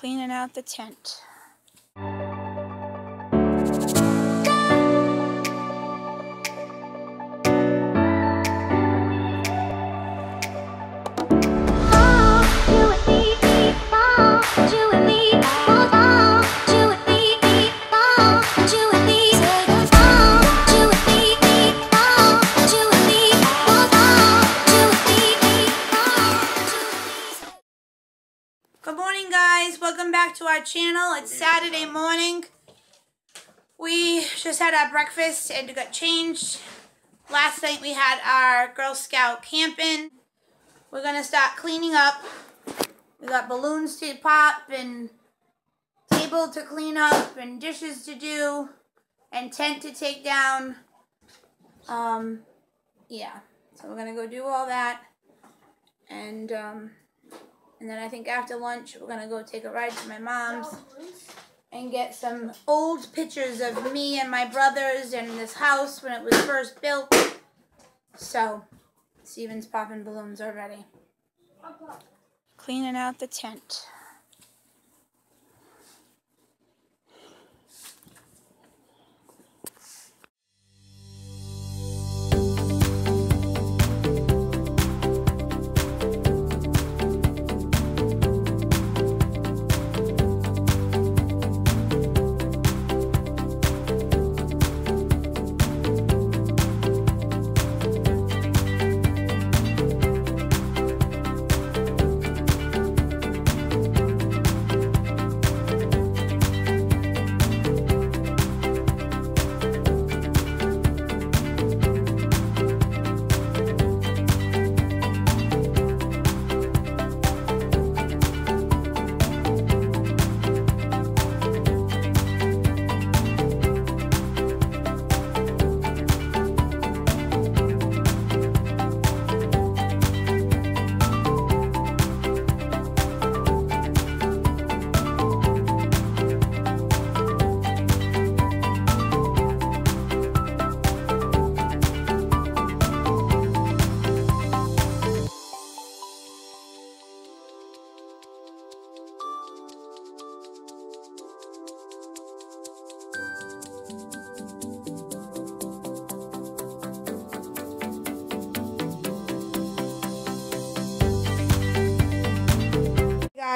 Cleaning out the tent. It's Saturday morning. We just had our breakfast and got changed. Last night we had our Girl Scout camping. We're gonna start cleaning up. We got balloons to pop and table to clean up and dishes to do and tent to take down. Um, yeah. So we're gonna go do all that. And um and then I think after lunch, we're going to go take a ride to my mom's and get some old pictures of me and my brothers and this house when it was first built. So, Steven's popping balloons already. Cleaning out the tent.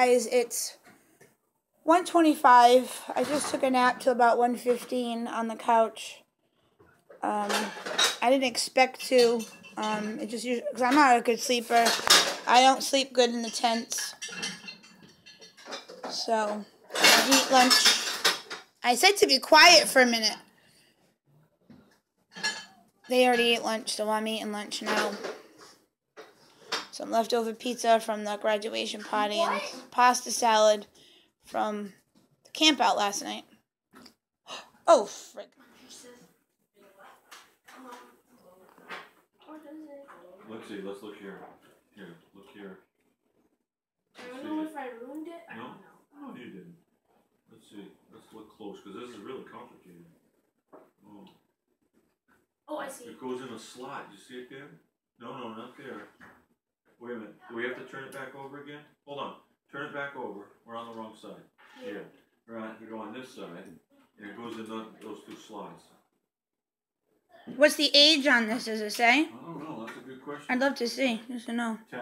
Guys, it's 125. I just took a nap till about 115 on the couch. Um, I didn't expect to. Um, it just because I'm not a good sleeper. I don't sleep good in the tents. So I eat lunch. I said to be quiet for a minute. They already ate lunch, so I'm eating lunch now. Some leftover pizza from the graduation party and pasta salad from the camp out last night. Oh, frick. Let's see, let's look here. Here, look here. I don't know if I ruined it. I No? don't know. No, you didn't. Let's see, let's look close, because this is really complicated. Oh, Oh, I see. it goes in a slot, you see it there? No, no, not there. Wait a minute, do we have to turn it back over again? Hold on, turn it back over, we're on the wrong side. Yeah, right, we go on this side, and it goes in the, those two slots. What's the age on this, does it say? I don't know, that's a good question. I'd love to see, just to know. Ten,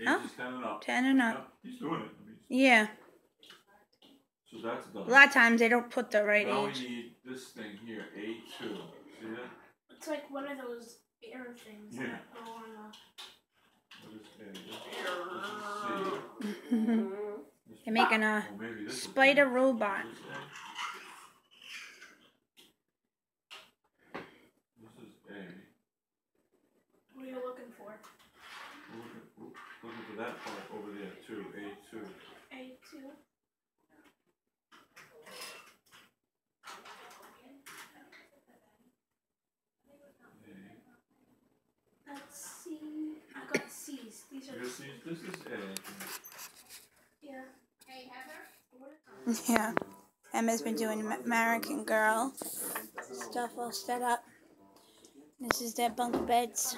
age Huh? is ten and up. 10 or not. Yep, He's doing it, I mean, Yeah. so that's done. A lot of times they don't put the right age. Now we need this thing here, A two, see that? It's like one of those air things Yeah. that go on a. They're making a spider robot. What are you looking for? Looking, for that part over there too, A2. A2. Yeah. Emma's been doing American Girl stuff all set up. This is their bunk beds.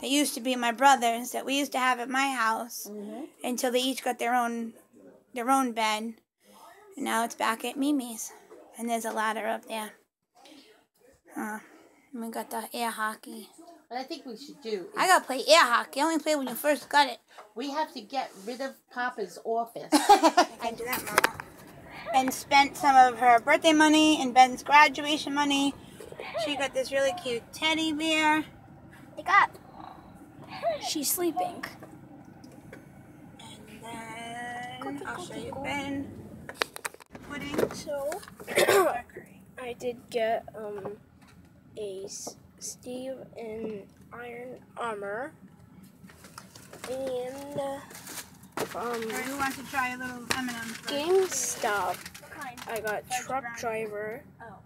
They used to be my brothers that we used to have at my house until they each got their own their own bed. And now it's back at Mimi's. And there's a ladder up there. Uh, and we got the air hockey. What I think we should do I gotta play air hockey. I only played when you first got it. we have to get rid of Papa's office. I do that, Mama. Ben spent some of her birthday money and Ben's graduation money. She got this really cute teddy bear. Wake up. She's sleeping. And then I'll show you Ben. Pudding. So I did get um a S- Steve in Iron Armor and uh, from Alright, who wants to try a little M&M? first? GameStop I got Truck Driver. Oh.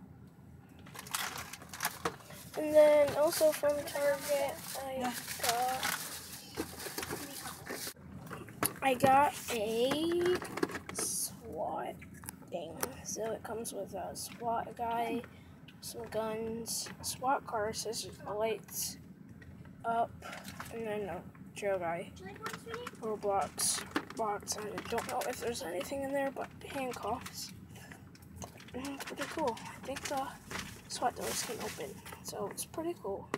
And then also from Target I Yeah. got I got a SWAT thing. So it comes with a SWAT guy, some guns, SWAT car, says lights up, and then a drill guy. Roblox box. I don't know if there's anything in there, but handcuffs. And it's pretty cool. I think the SWAT doors can open, so it's pretty cool.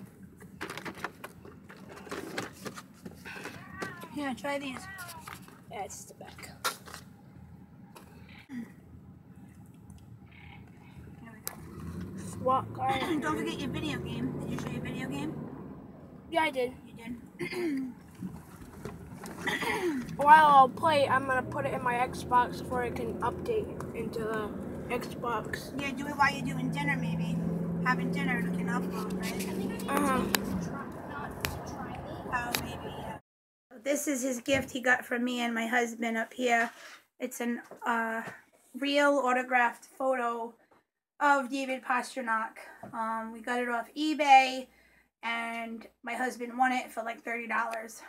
Yeah, try these. Yeah, it's the back. SWAT guy. Don't forget your video game. Did you show your video game? Yeah, I did. You did. While I'll play, I'm gonna put it in my Xbox before it can update into the Xbox. Yeah, do it while you're doing dinner, maybe. Having dinner, can upload, right? Uh huh. Oh, maybe, yeah. This is his gift he got from me and my husband up here. It's an uh, real autographed photo of David Pastrnak. Um, we got it off eBay, and my husband won it for like thirty dollars.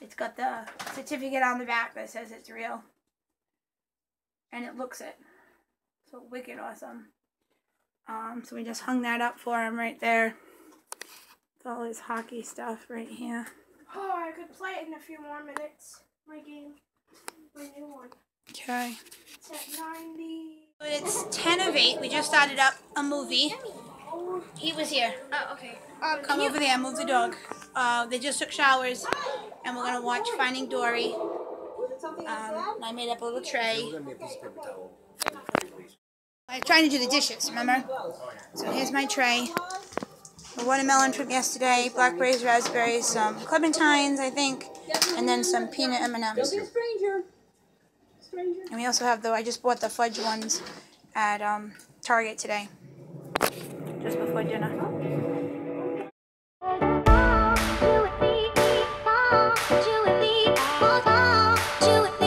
It's got the certificate on the back that says it's real, and it looks it. So wicked awesome. Um, so we just hung that up for him right there. With all his hockey stuff right here. Oh, I could play it in a few more minutes. My game, my new one. Okay. It's at 90. It's 10 of 8. We just started up a movie. He was here. Oh, okay. Um, Come over there, move the dog. Uh, they just took showers, and we're gonna watch Finding Dory. Um, I made up a little tray. I was trying to do the dishes, remember? So here's my tray. A watermelon from yesterday, blackberries, raspberries, some clementines, I think, and then some peanut M&Ms. And we also have the, I just bought the fudge ones at um, Target today, just before dinner. Chew it, chew it,